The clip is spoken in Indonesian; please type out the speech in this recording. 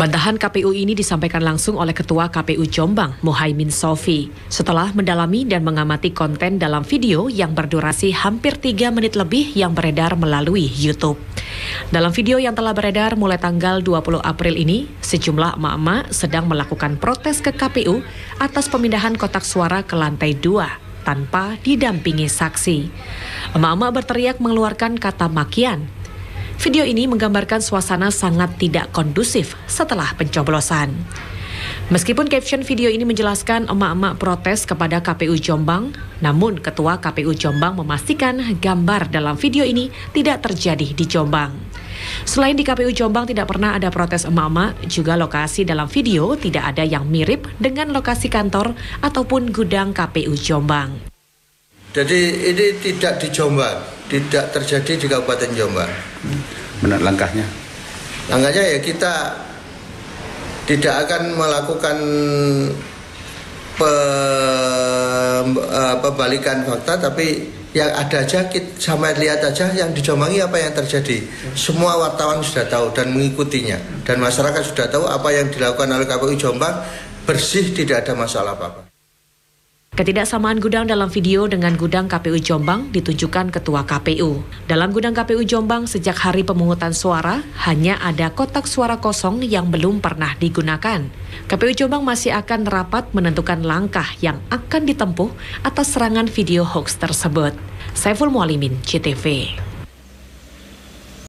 Bantahan KPU ini disampaikan langsung oleh Ketua KPU Jombang, Muhaimin Sofi, setelah mendalami dan mengamati konten dalam video yang berdurasi hampir 3 menit lebih yang beredar melalui YouTube. Dalam video yang telah beredar mulai tanggal 20 April ini, sejumlah emak-emak sedang melakukan protes ke KPU atas pemindahan kotak suara ke lantai 2 tanpa didampingi saksi. Emak-emak berteriak mengeluarkan kata makian Video ini menggambarkan suasana sangat tidak kondusif setelah pencoblosan. Meskipun caption video ini menjelaskan emak-emak protes kepada KPU Jombang, namun Ketua KPU Jombang memastikan gambar dalam video ini tidak terjadi di Jombang. Selain di KPU Jombang tidak pernah ada protes emak-emak, juga lokasi dalam video tidak ada yang mirip dengan lokasi kantor ataupun gudang KPU Jombang. Jadi ini tidak di Jombang, tidak terjadi di Kabupaten Jombang. Benar langkahnya? Langkahnya ya kita tidak akan melakukan pe, pembalikan fakta, tapi yang ada aja kita sama lihat aja yang dijombangi apa yang terjadi. Semua wartawan sudah tahu dan mengikutinya dan masyarakat sudah tahu apa yang dilakukan oleh KPU Jombang bersih tidak ada masalah apa-apa. Ketidaksamaan gudang dalam video dengan gudang KPU Jombang ditunjukkan Ketua KPU. Dalam gudang KPU Jombang sejak hari pemungutan suara, hanya ada kotak suara kosong yang belum pernah digunakan. KPU Jombang masih akan rapat menentukan langkah yang akan ditempuh atas serangan video hoax tersebut. Saiful Mualimin, CTV.